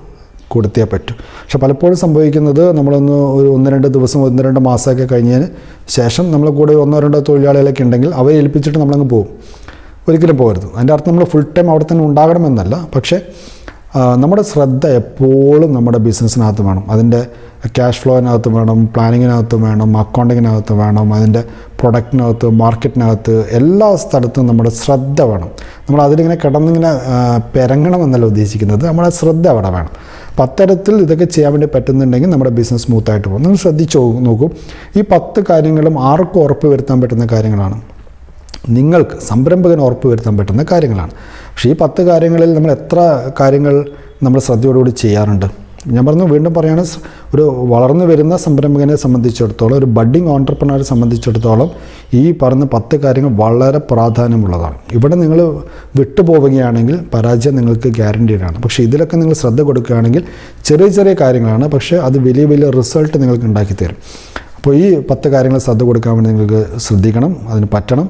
കൊടുത്തേ പറ്റൂ. പക്ഷെ പലപ്പോഴും സംഭവിക്കുന്നത് നമ്മളൊന്ന് ഒരു ഒന്ന് രണ്ട് ദിവസം ഒന്ന് രണ്ട് മാസമൊക്കെ കഴിഞ്ഞതിന് ശേഷം നമ്മൾ കൂടെ ഒന്നോ രണ്ടോ തൊഴിലാളികളൊക്കെ ഉണ്ടെങ്കിൽ അവരെ ഏൽപ്പിച്ചിട്ട് നമ്മളങ്ങ് പോകും. ഒരിക്കലും പോകരുത്. അതിന്റെ അർത്ഥം നമ്മൾ ഫുൾ ടൈം അവിടെ തന്നെ ഉണ്ടാകണമെന്നല്ല. പക്ഷേ നമ്മുടെ ശ്രദ്ധ എപ്പോഴും നമ്മുടെ ബിസിനസ്സിനകത്ത് വേണം. അതിന്റെ ക്യാഷ് ഫ്ലോയിനകത്ത് വേണം പ്ലാനിങ്ങിനകത്ത് വേണം അക്കൗണ്ടിങ്ങിനകത്ത് വേണം അതിന്റെ പ്രൊഡക്റ്റിനകത്ത് മാർക്കറ്റിനകത്ത് എല്ലാ സ്ഥലത്തും നമ്മുടെ ശ്രദ്ധ വേണം. നമ്മൾ അതിലിങ്ങനെ കിടന്നിങ്ങനെ പെരങ്ങണം പെരങ്ങണമെന്നല്ല ഉദ്ദേശിക്കുന്നത്. നമ്മുടെ ശ്രദ്ധ അവിടെ വേണം. പത്തരത്തിൽ ഇതൊക്കെ ചെയ്യാൻ വേണ്ടി പറ്റുന്നുണ്ടെങ്കിൽ നമ്മുടെ ബിസിനസ് സ്മൂത്തായിട്ട് പോകും. നിങ്ങൾ ശ്രദ്ധിച്ചു നോക്കും. ഈ പത്ത് കാര്യങ്ങളും ആർക്കും ഉറപ്പ് വരുത്താൻ പറ്റുന്ന കാര്യങ്ങളാണ്. നിങ്ങൾക്ക് സംരംഭകന് ഉറപ്പ് വരുത്താൻ പറ്റുന്ന കാര്യങ്ങളാണ്. പക്ഷേ ഈ പത്ത് കാര്യങ്ങളിൽ നമ്മൾ എത്ര കാര്യങ്ങൾ നമ്മൾ ശ്രദ്ധയോടുകൂടി ചെയ്യാറുണ്ട്? ഞാൻ പറഞ്ഞു വീണ്ടും പറയുകയാണ് ഒരു വളർന്നു വരുന്ന സംരംഭകനെ സംബന്ധിച്ചിടത്തോളം ഒരു ബഡ്ഡിങ് ഓണ്ടർപ്രണറെ സംബന്ധിച്ചിടത്തോളം ഈ പറഞ്ഞ പത്ത് കാര്യങ്ങൾ വളരെ പ്രാധാന്യമുള്ളതാണ്. ഇവിടെ നിങ്ങൾ വിട്ടുപോവുകയാണെങ്കിൽ പരാജയം നിങ്ങൾക്ക് ഗ്യാരണ്ടീഡാണ്. പക്ഷേ ഇതിലൊക്കെ നിങ്ങൾ ശ്രദ്ധ കൊടുക്കുകയാണെങ്കിൽ ചെറിയ ചെറിയ കാര്യങ്ങളാണ് പക്ഷേ അത് വലിയ വലിയ റിസൾട്ട് നിങ്ങൾക്ക് ഉണ്ടാക്കി തരും അപ്പോൾ ഈ പത്ത് കാര്യങ്ങൾ ശ്രദ്ധ കൊടുക്കാൻ വേണ്ടി നിങ്ങൾക്ക് ശ്രദ്ധിക്കണം അതിന് പറ്റണം.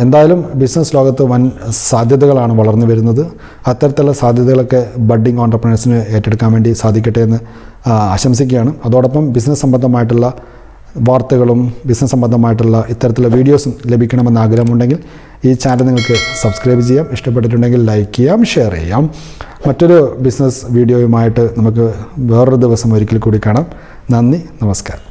എന്തായാലും ബിസിനസ് ലോകത്ത് വൻ സാധ്യതകളാണ് വളർന്നു വരുന്നത്. അത്തരത്തിലുള്ള സാധ്യതകളൊക്കെ ബഡ്ഡിങ് ഓണ്ടർപ്രണേഴ്സിന് ഏറ്റെടുക്കാൻ വേണ്ടി സാധിക്കട്ടെ എന്ന് ആശംസിക്കുകയാണ്. അതോടൊപ്പം ബിസിനസ് സംബന്ധമായിട്ടുള്ള വാർത്തകളും ബിസിനസ് സംബന്ധമായിട്ടുള്ള ഇത്തരത്തിലുള്ള വീഡിയോസും ലഭിക്കണമെന്ന് ആഗ്രഹമുണ്ടെങ്കിൽ ഈ ചാനൽ നിങ്ങൾക്ക് സബ്സ്ക്രൈബ് ചെയ്യാം. ഇഷ്ടപ്പെട്ടിട്ടുണ്ടെങ്കിൽ ലൈക്ക് ചെയ്യാം ഷെയർ ചെയ്യാം. മറ്റൊരു ബിസിനസ് വീഡിയോയുമായിട്ട് നമുക്ക് വേറൊരു ദിവസം ഒരിക്കൽ കൂടി കാണാം. നന്ദി നമസ്കാരം.